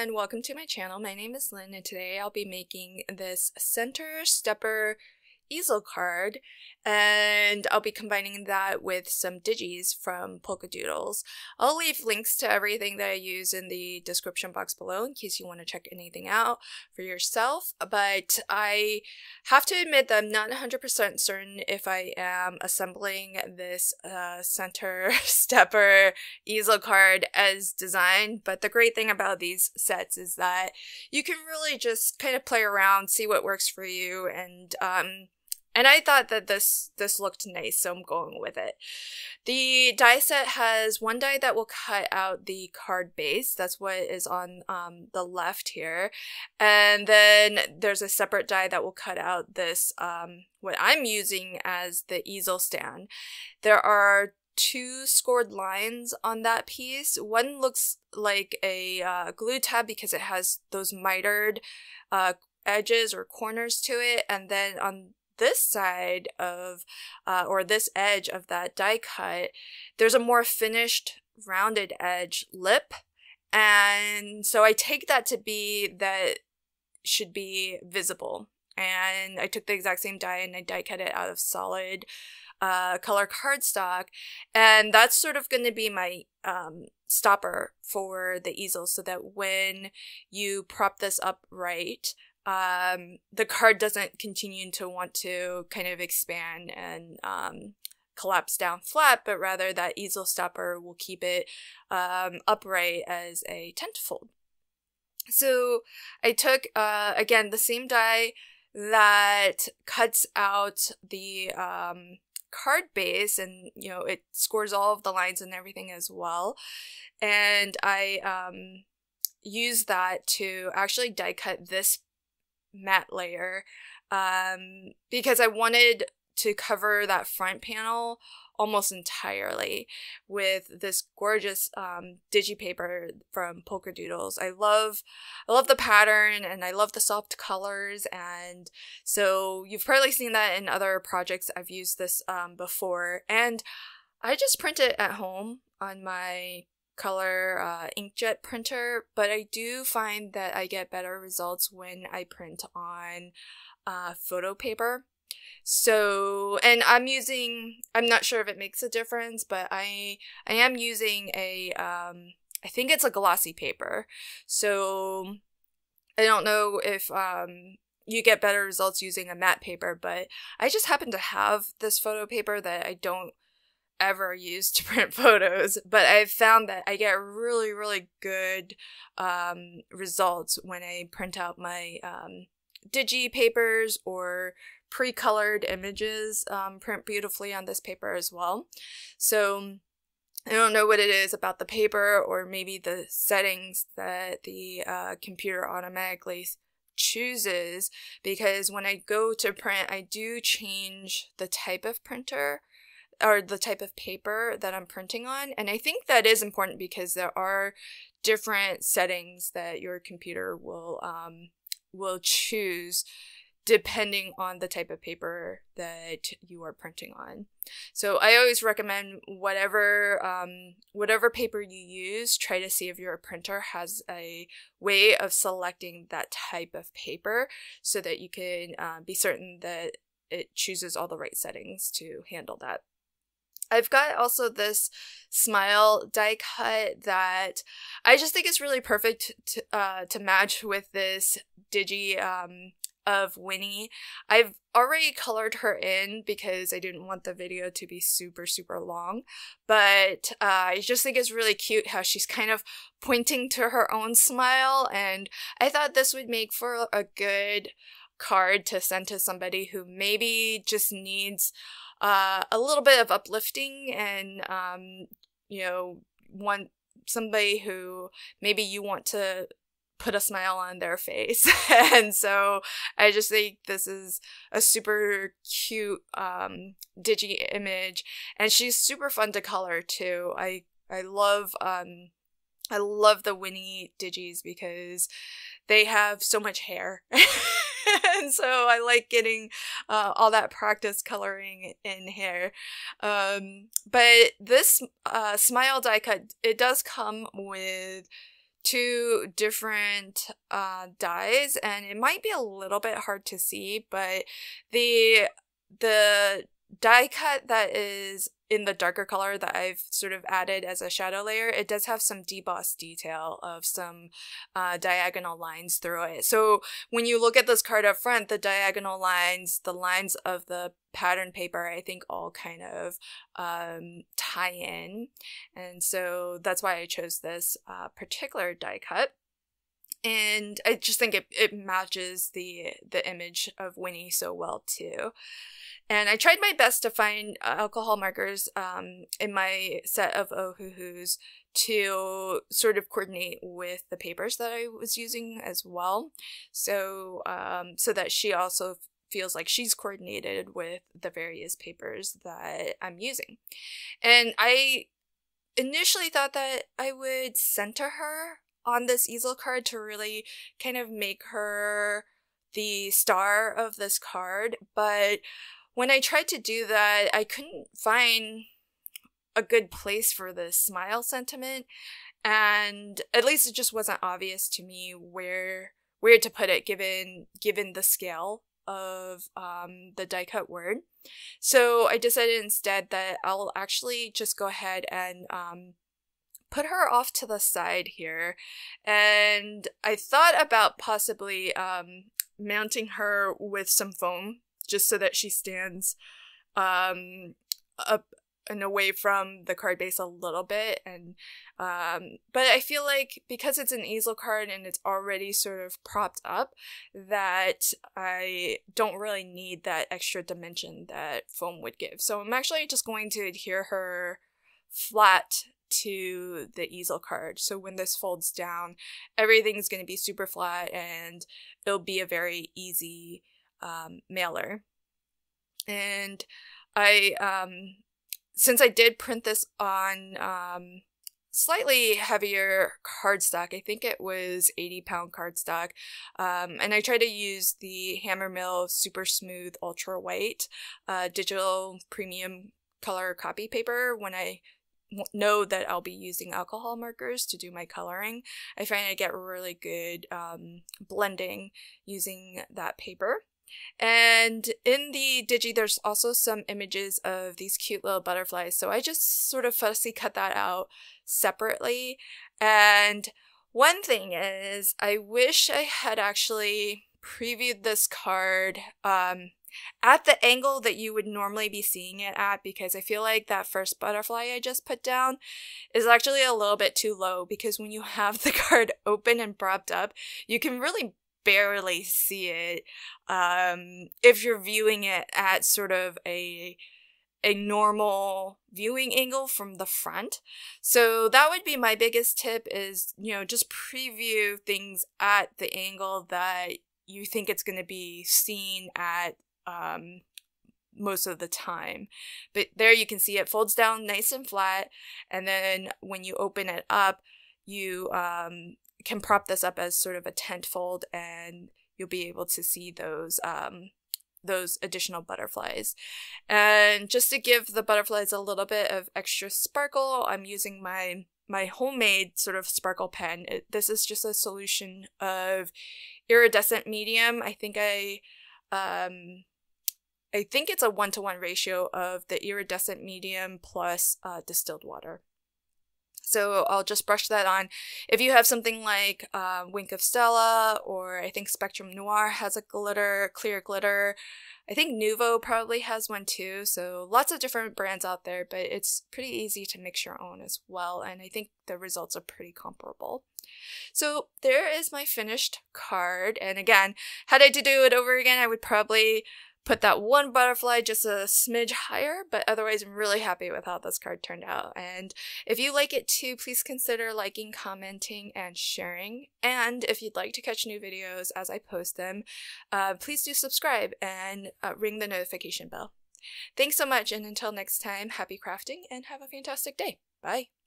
and welcome to my channel. My name is Lynn and today I'll be making this center stepper easel card and I'll be combining that with some digis from Polkadoodles. I'll leave links to everything that I use in the description box below in case you want to check anything out for yourself, but I have to admit that I'm not 100% certain if I am assembling this uh, center stepper easel card as designed, but the great thing about these sets is that you can really just kind of play around, see what works for you, and um, and I thought that this this looked nice, so I'm going with it. The die set has one die that will cut out the card base. That's what is on um, the left here. And then there's a separate die that will cut out this, um, what I'm using as the easel stand. There are two scored lines on that piece. One looks like a uh, glue tab because it has those mitered uh, edges or corners to it. And then on this side of, uh, or this edge of that die cut, there's a more finished rounded edge lip. And so I take that to be that should be visible. And I took the exact same die and I die cut it out of solid uh, color cardstock. And that's sort of going to be my um, stopper for the easel so that when you prop this up right, um, the card doesn't continue to want to kind of expand and um, collapse down flat, but rather that easel stopper will keep it um, upright as a tentfold. So I took, uh, again, the same die that cuts out the um, card base and, you know, it scores all of the lines and everything as well. And I um, use that to actually die cut this matte layer um, because I wanted to cover that front panel almost entirely with this gorgeous um, digi paper from Polkadoodles. I love, I love the pattern and I love the soft colors and so you've probably seen that in other projects I've used this um, before and I just print it at home on my color uh, inkjet printer, but I do find that I get better results when I print on uh, photo paper. So, and I'm using, I'm not sure if it makes a difference, but I, I am using a, um, I think it's a glossy paper. So, I don't know if, um, you get better results using a matte paper, but I just happen to have this photo paper that I don't ever used to print photos, but I've found that I get really, really good um, results when I print out my um, digi papers or pre-colored images um, print beautifully on this paper as well. So I don't know what it is about the paper or maybe the settings that the uh, computer automatically chooses because when I go to print, I do change the type of printer or the type of paper that I'm printing on. And I think that is important because there are different settings that your computer will um, will choose depending on the type of paper that you are printing on. So I always recommend whatever um, whatever paper you use, try to see if your printer has a way of selecting that type of paper so that you can uh, be certain that it chooses all the right settings to handle that. I've got also this smile die cut that I just think is really perfect to, uh, to match with this digi um, of Winnie. I've already colored her in because I didn't want the video to be super, super long. But uh, I just think it's really cute how she's kind of pointing to her own smile. And I thought this would make for a good card to send to somebody who maybe just needs uh, a little bit of uplifting and um, you know want somebody who maybe you want to put a smile on their face. And so i just think this is a super cute um digi image. And she's super fun to color too. I i love um i love the winnie digis because they have so much hair. And so I like getting uh, all that practice coloring in here. Um, but this uh, smile die cut, it does come with two different uh, dies, and it might be a little bit hard to see, but the the die cut that is in the darker color that I've sort of added as a shadow layer, it does have some deboss detail of some uh, diagonal lines through it. So when you look at this card up front, the diagonal lines, the lines of the pattern paper, I think all kind of um, tie in. And so that's why I chose this uh, particular die cut and I just think it, it matches the the image of Winnie so well too. And I tried my best to find uh, alcohol markers um, in my set of Ohuhus to sort of coordinate with the papers that I was using as well. So, um, so that she also feels like she's coordinated with the various papers that I'm using. And I initially thought that I would center her on this easel card to really kind of make her the star of this card, but when I tried to do that, I couldn't find a good place for the smile sentiment, and at least it just wasn't obvious to me where where to put it given given the scale of um, the die cut word. So I decided instead that I'll actually just go ahead and um, put her off to the side here. And I thought about possibly um, mounting her with some foam just so that she stands um, up and away from the card base a little bit and um, but i feel like because it's an easel card and it's already sort of propped up that i don't really need that extra dimension that foam would give so i'm actually just going to adhere her flat to the easel card so when this folds down everything's going to be super flat and it'll be a very easy um, mailer. And I, um, since I did print this on um, slightly heavier cardstock, I think it was 80 pound cardstock, um, and I tried to use the Hammermill Super Smooth Ultra White uh, digital premium color copy paper when I know that I'll be using alcohol markers to do my coloring. I find I get really good um, blending using that paper. And in the digi, there's also some images of these cute little butterflies. So I just sort of fussy cut that out separately. And one thing is, I wish I had actually previewed this card um, at the angle that you would normally be seeing it at because I feel like that first butterfly I just put down is actually a little bit too low because when you have the card open and propped up, you can really barely see it um, if you're viewing it at sort of a a normal viewing angle from the front. So that would be my biggest tip is, you know, just preview things at the angle that you think it's going to be seen at um, most of the time. But there you can see it folds down nice and flat. And then when you open it up, you um, can prop this up as sort of a tent fold and you'll be able to see those um, those additional butterflies. And just to give the butterflies a little bit of extra sparkle, I'm using my my homemade sort of sparkle pen. It, this is just a solution of iridescent medium. I think I um, I think it's a one to one ratio of the iridescent medium plus uh, distilled water. So I'll just brush that on. If you have something like uh, Wink of Stella, or I think Spectrum Noir has a glitter, clear glitter. I think Nuvo probably has one too. So lots of different brands out there, but it's pretty easy to mix your own as well. And I think the results are pretty comparable. So there is my finished card. And again, had I to do it over again, I would probably put that one butterfly just a smidge higher, but otherwise I'm really happy with how this card turned out. And if you like it too, please consider liking, commenting, and sharing. And if you'd like to catch new videos as I post them, uh, please do subscribe and uh, ring the notification bell. Thanks so much, and until next time, happy crafting and have a fantastic day. Bye.